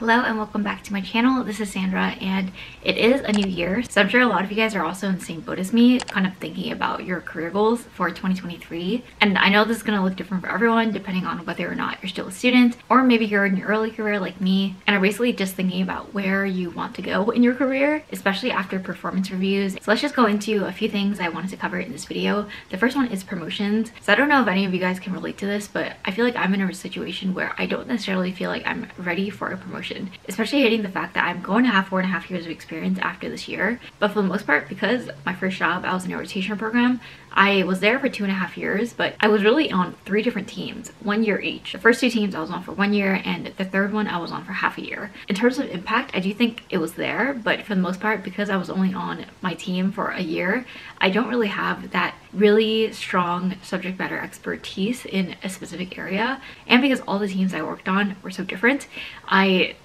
Hello and welcome back to my channel. This is Sandra and it is a new year. So I'm sure a lot of you guys are also in the same boat as me, kind of thinking about your career goals for 2023. And I know this is going to look different for everyone depending on whether or not you're still a student or maybe you're in your early career like me and are basically just thinking about where you want to go in your career, especially after performance reviews. So let's just go into a few things I wanted to cover in this video. The first one is promotions. So I don't know if any of you guys can relate to this, but I feel like I'm in a situation where I don't necessarily feel like I'm ready for a promotion promotion, especially hating the fact that I'm going to have four and a half years of experience after this year. But for the most part, because my first job, I was in a rotation program, I was there for two and a half years, but I was really on three different teams, one year each. The first two teams I was on for one year, and the third one I was on for half a year. In terms of impact, I do think it was there, but for the most part, because I was only on my team for a year, I don't really have that really strong subject matter expertise in a specific area. And because all the teams I worked on were so different, I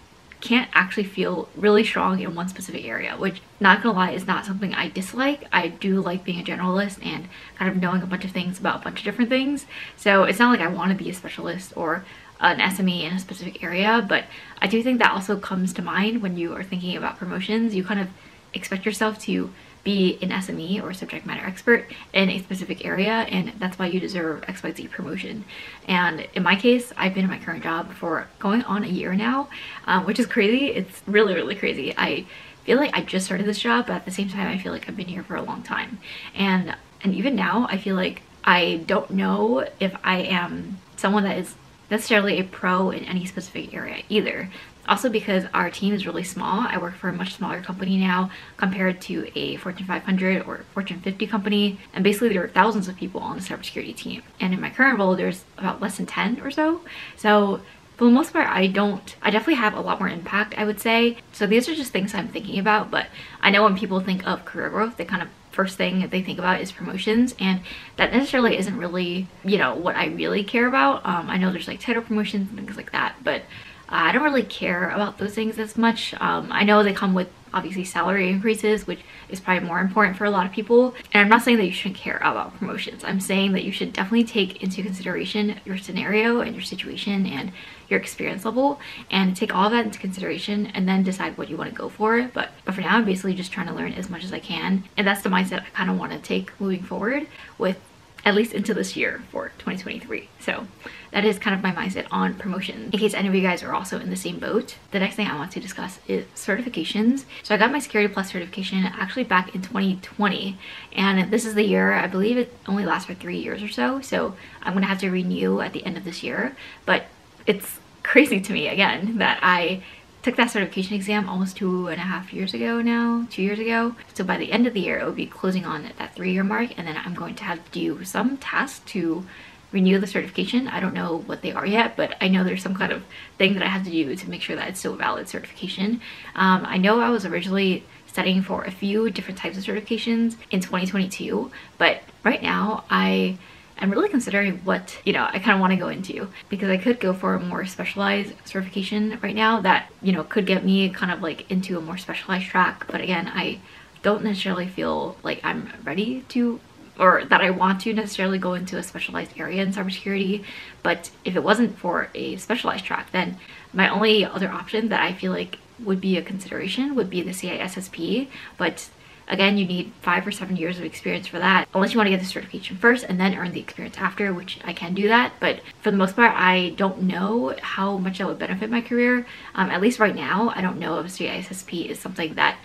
can't actually feel really strong in one specific area, which not gonna lie is not something I dislike. I do like being a generalist and kind of knowing a bunch of things about a bunch of different things. So it's not like I wanna be a specialist or an SME in a specific area, but I do think that also comes to mind when you are thinking about promotions. You kind of expect yourself to be an SME or subject matter expert in a specific area and that's why you deserve XYZ promotion. And in my case, I've been in my current job for going on a year now, um, which is crazy. It's really, really crazy. I feel like I just started this job, but at the same time, I feel like I've been here for a long time. And, and even now, I feel like I don't know if I am someone that is necessarily a pro in any specific area either. Also because our team is really small. I work for a much smaller company now compared to a Fortune 500 or Fortune 50 company. And basically there are thousands of people on the cybersecurity team. And in my current role, there's about less than 10 or so. So for the most part, I don't, I definitely have a lot more impact, I would say. So these are just things I'm thinking about, but I know when people think of career growth, they kind of first thing they think about is promotions and that necessarily isn't really you know what I really care about um, I know there's like title promotions and things like that but I don't really care about those things as much. Um, I know they come with obviously salary increases, which is probably more important for a lot of people. And I'm not saying that you shouldn't care about promotions. I'm saying that you should definitely take into consideration your scenario and your situation and your experience level and take all that into consideration and then decide what you want to go for. But, but for now, I'm basically just trying to learn as much as I can. And that's the mindset I kind of want to take moving forward with at least into this year for 2023. So that is kind of my mindset on promotions. In case any of you guys are also in the same boat, the next thing I want to discuss is certifications. So I got my Security Plus certification actually back in 2020 and this is the year, I believe it only lasts for three years or so. So I'm gonna have to renew at the end of this year, but it's crazy to me again that I took that certification exam almost two and a half years ago now, two years ago. So by the end of the year, it will be closing on that three year mark. And then I'm going to have to do some tasks to renew the certification. I don't know what they are yet, but I know there's some kind of thing that I have to do to make sure that it's still a valid certification. Um, I know I was originally studying for a few different types of certifications in 2022, but right now I I'm really considering what, you know, I kind of want to go into because I could go for a more specialized certification right now that, you know, could get me kind of like into a more specialized track. But again, I don't necessarily feel like I'm ready to or that I want to necessarily go into a specialized area in cybersecurity. But if it wasn't for a specialized track, then my only other option that I feel like would be a consideration would be the CISSP. But Again, you need five or seven years of experience for that, unless you want to get the certification first and then earn the experience after, which I can do that. But for the most part, I don't know how much that would benefit my career. Um, at least right now, I don't know if CISSP is something that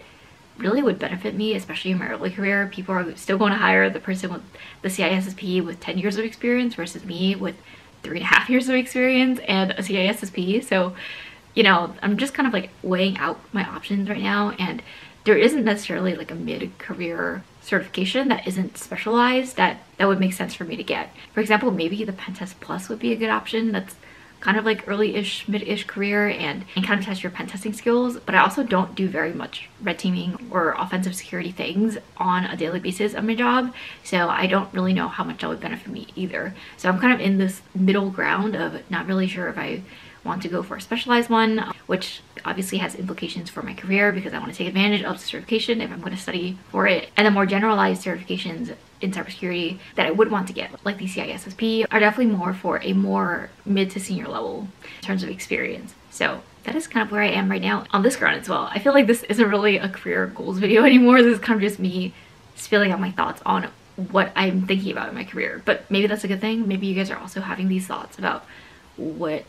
really would benefit me, especially in my early career. People are still going to hire the person with the CISSP with 10 years of experience versus me with three and a half years of experience and a CISSP. So, you know, I'm just kind of like weighing out my options right now and there isn't necessarily like a mid-career certification that isn't specialized that that would make sense for me to get. For example, maybe the Pentest Plus would be a good option. That's kind of like early-ish, mid-ish career and, and kind of test your pen testing skills. But I also don't do very much red teaming or offensive security things on a daily basis of my job. So I don't really know how much that would benefit me either. So I'm kind of in this middle ground of not really sure if I want to go for a specialized one, which obviously has implications for my career because I want to take advantage of the certification if I'm going to study for it. And the more generalized certifications in cybersecurity that I would want to get, like the CISSP, are definitely more for a more mid to senior level in terms of experience. So that is kind of where I am right now on this ground as well. I feel like this isn't really a career goals video anymore. This is kind of just me spilling out my thoughts on what I'm thinking about in my career. But maybe that's a good thing. Maybe you guys are also having these thoughts about what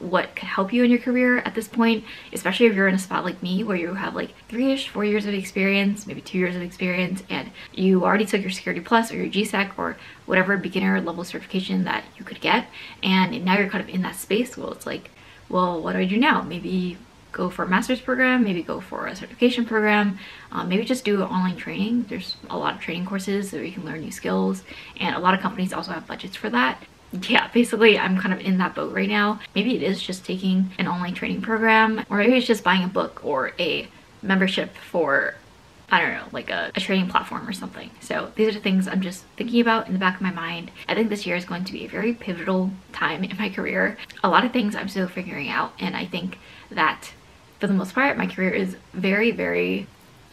what could help you in your career at this point, especially if you're in a spot like me where you have like three-ish, four years of experience, maybe two years of experience, and you already took your Security Plus or your GSEC or whatever beginner level certification that you could get, and now you're kind of in that space. Well, it's like, well, what do I do now? Maybe go for a master's program, maybe go for a certification program, um, maybe just do online training. There's a lot of training courses where you can learn new skills and a lot of companies also have budgets for that yeah, basically I'm kind of in that boat right now. Maybe it is just taking an online training program or maybe it's just buying a book or a membership for I don't know, like a, a, training platform or something. So these are the things I'm just thinking about in the back of my mind. I think this year is going to be a very pivotal time in my career. A lot of things I'm still figuring out and I think that for the most part my career is very, very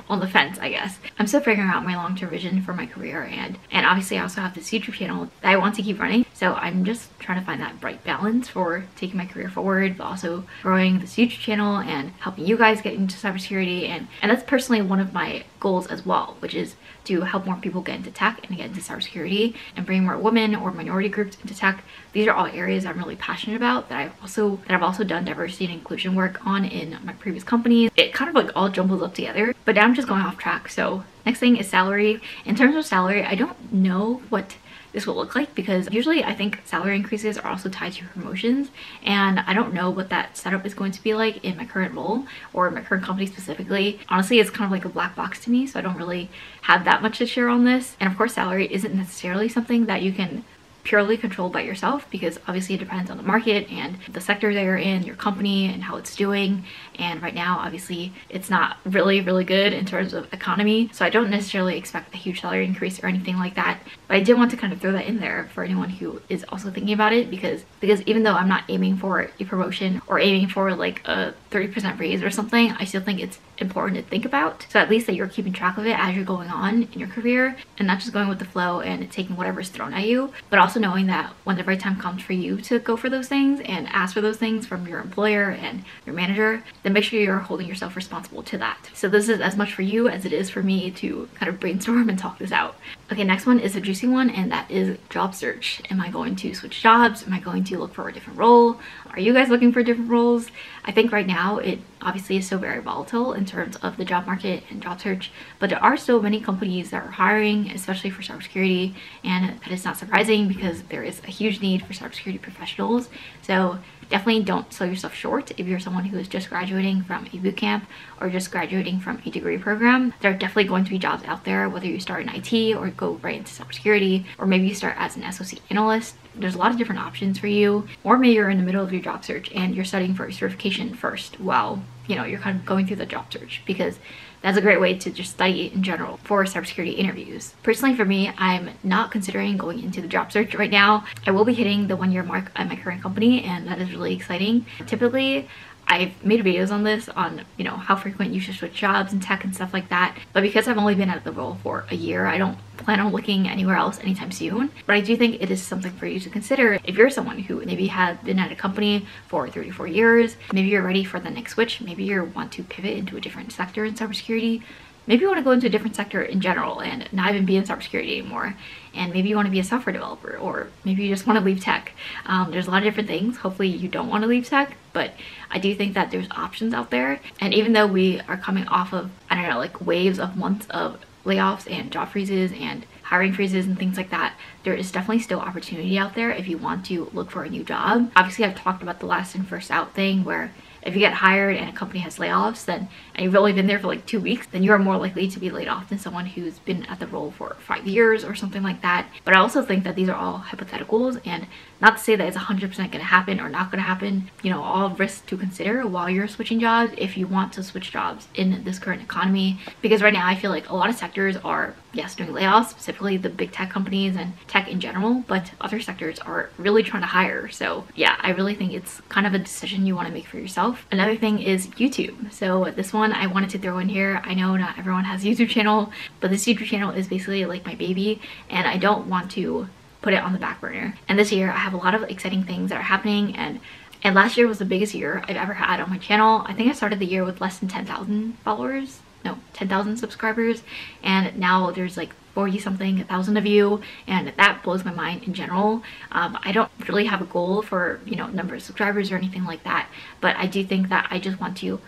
on the fence, I guess. I'm still figuring out my long-term vision for my career and and obviously I also have this YouTube channel that I want to keep running. So I'm just trying to find that right balance for taking my career forward, but also growing this YouTube channel and helping you guys get into cybersecurity. And, and that's personally one of my goals as well, which is to help more people get into tech and get into cybersecurity and bring more women or minority groups into tech. These are all areas I'm really passionate about that I've also that I've also done diversity and inclusion work on in my previous companies. It kind of like all jumbles up together, but now I'm just going off track. So next thing is salary. In terms of salary, I don't know what this will look like because usually I think salary increases are also tied to promotions and I don't know what that setup is going to be like in my current role or my current company specifically. Honestly, it's kind of like a black box to me so I don't really have that much to share on this. And of course, salary isn't necessarily something that you can purely controlled by yourself because obviously it depends on the market and the sector that you're in, your company and how it's doing. And right now, obviously it's not really, really good in terms of economy. So I don't necessarily expect a huge salary increase or anything like that. But I did want to kind of throw that in there for anyone who is also thinking about it because, because even though I'm not aiming for a promotion or aiming for like a 30% raise or something, I still think it's important to think about. So at least that you're keeping track of it as you're going on in your career and not just going with the flow and taking whatever's thrown at you, but also knowing that when the right time comes for you to go for those things and ask for those things from your employer and your manager, then make sure you're holding yourself responsible to that. So this is as much for you as it is for me to kind of brainstorm and talk this out. Okay, next one is a juicy one and that is job search. Am I going to switch jobs? Am I going to look for a different role? Are you guys looking for different roles? I think right now it obviously is so very volatile in terms of the job market and job search, but there are so many companies that are hiring, especially for cybersecurity, and that is not surprising because there is a huge need for cybersecurity professionals. So definitely don't sell yourself short. If you're someone who is just graduating from a bootcamp or just graduating from a degree program. There are definitely going to be jobs out there, whether you start in IT or go right into cybersecurity, or maybe you start as an SOC analyst. There's a lot of different options for you. Or maybe you're in the middle of your job search and you're studying for a certification first while you know you're kind of going through the job search. Because that's a great way to just study in general for cybersecurity interviews. Personally for me, I'm not considering going into the job search right now. I will be hitting the one year mark at my current company and that is really exciting. Typically, I've made videos on this on, you know, how frequent you should switch jobs and tech and stuff like that. But because I've only been at the role for a year, I don't plan on looking anywhere else anytime soon. But I do think it is something for you to consider if you're someone who maybe has been at a company for 34 years, maybe you're ready for the next switch, maybe you want to pivot into a different sector in cybersecurity, maybe you want to go into a different sector in general and not even be in cybersecurity anymore. And maybe you want to be a software developer or maybe you just want to leave tech. Um, there's a lot of different things. Hopefully you don't want to leave tech but i do think that there's options out there. And even though we are coming off of i don't know like waves of months of layoffs and job freezes and hiring freezes and things like that, there is definitely still opportunity out there if you want to look for a new job. Obviously, I've talked about the last in first out thing where if you get hired and a company has layoffs then and you've only been there for like two weeks then you are more likely to be laid off than someone who's been at the role for five years or something like that. But i also think that these are all hypotheticals and not to say that it's 100% going to happen or not going to happen you know all risks to consider while you're switching jobs if you want to switch jobs in this current economy. Because right now i feel like a lot of sectors are yes doing layoffs specifically the big tech companies and tech in general but other sectors are really trying to hire so yeah i really think it's kind of a decision you want to make for yourself Another thing is YouTube. So this one I wanted to throw in here. I know not everyone has a YouTube channel, but this YouTube channel is basically like my baby and I don't want to put it on the back burner. And this year I have a lot of exciting things that are happening and And last year was the biggest year I've ever had on my channel. I think I started the year with less than 10,000 followers. No, 10,000 subscribers. And now there's like 40 something a thousand of you and that blows my mind in general um, I don't really have a goal for you know number of subscribers or anything like that but I do think that I just want to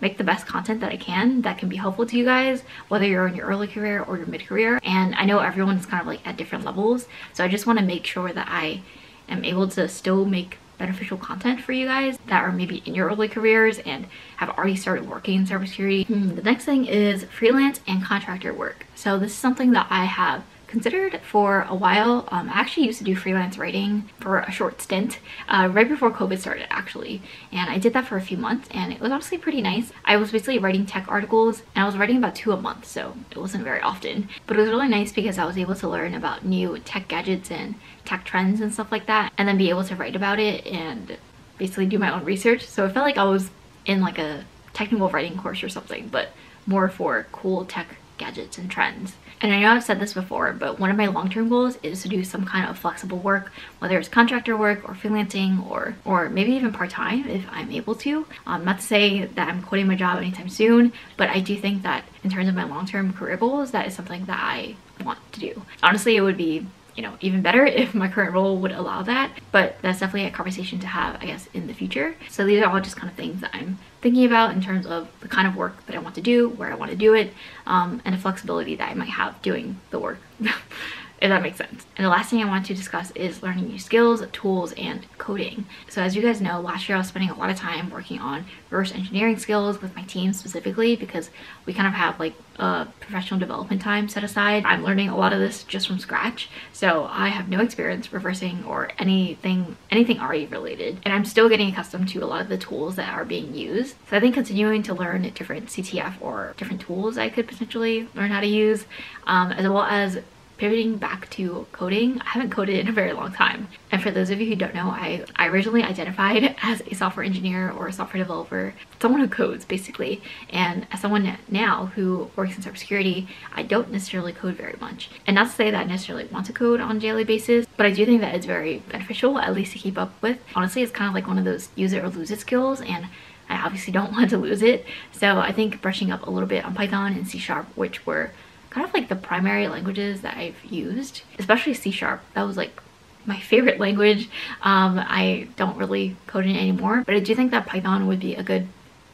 make the best content that I can that can be helpful to you guys, whether you're in your early career or your mid-career. And I know everyone is kind of like at different levels. So I just want to make sure that I am able to still make beneficial content for you guys that are maybe in your early careers and have already started working in cybersecurity. Hmm, the next thing is freelance and contractor work. So this is something that I have considered for a while. Um, I actually used to do freelance writing for a short stint uh, right before COVID started actually and I did that for a few months and it was honestly pretty nice. I was basically writing tech articles and I was writing about two a month so it wasn't very often but it was really nice because I was able to learn about new tech gadgets and tech trends and stuff like that and then be able to write about it and basically do my own research so it felt like I was in like a technical writing course or something but more for cool tech gadgets and trends. And I know I've said this before, but one of my long-term goals is to do some kind of flexible work, whether it's contractor work or freelancing or or maybe even part-time if I'm able to. Um, not to say that I'm quitting my job anytime soon, but I do think that in terms of my long-term career goals, that is something that I want to do. Honestly, it would be you know, even better if my current role would allow that. But that's definitely a conversation to have, I guess, in the future. So these are all just kind of things that I'm thinking about in terms of the kind of work that I want to do, where I want to do it, um, and the flexibility that I might have doing the work. if that makes sense. And the last thing I want to discuss is learning new skills, tools, and coding. So as you guys know, last year I was spending a lot of time working on reverse engineering skills with my team specifically because we kind of have like a professional development time set aside. I'm learning a lot of this just from scratch. So I have no experience reversing or anything, anything RE related. And I'm still getting accustomed to a lot of the tools that are being used. So I think continuing to learn different CTF or different tools I could potentially learn how to use, um, as well as pivoting back to coding, I haven't coded in a very long time. And for those of you who don't know, I, I originally identified as a software engineer or a software developer, someone who codes basically. And as someone now who works in cybersecurity, I don't necessarily code very much. And not to say that I necessarily want to code on a daily basis, but I do think that it's very beneficial, at least to keep up with. Honestly, it's kind of like one of those use it or lose it skills. And I obviously don't want to lose it. So I think brushing up a little bit on Python and C Sharp, which were kind of like the primary languages that I've used, especially C Sharp. That was like my favorite language. Um, I don't really code in anymore, but I do think that Python would be a good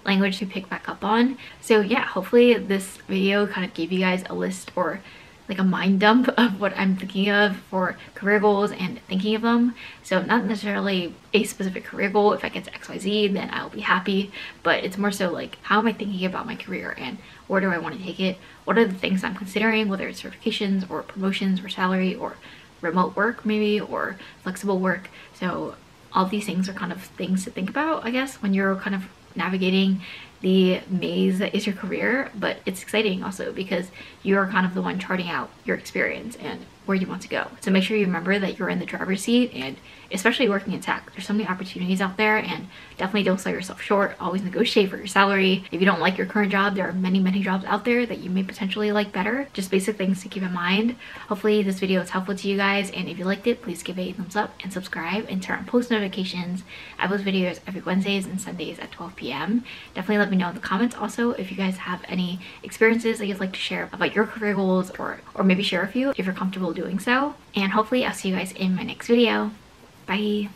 language to pick back up on. So yeah, hopefully this video kind of gave you guys a list or like a mind dump of what I'm thinking of for career goals and thinking of them. So not necessarily a specific career goal. If I get to XYZ, then I'll be happy. But it's more so like, how am I thinking about my career and where do I want to take it? What are the things I'm considering, whether it's certifications or promotions or salary or remote work maybe or flexible work. So all these things are kind of things to think about, I guess, when you're kind of navigating the maze that is your career, but it's exciting also because you're kind of the one charting out your experience and where you want to go. So make sure you remember that you're in the driver's seat and especially working in tech, there's so many opportunities out there and definitely don't sell yourself short. Always negotiate for your salary. If you don't like your current job, there are many, many jobs out there that you may potentially like better. Just basic things to keep in mind. Hopefully this video is helpful to you guys and if you liked it, please give it a thumbs up and subscribe and turn on post notifications. I post videos every Wednesdays and Sundays at 12 p.m. Definitely let me know in the comments also if you guys have any experiences that you'd like to share about your career goals or, or maybe share a few if you're comfortable doing so. And hopefully I'll see you guys in my next video. Bye.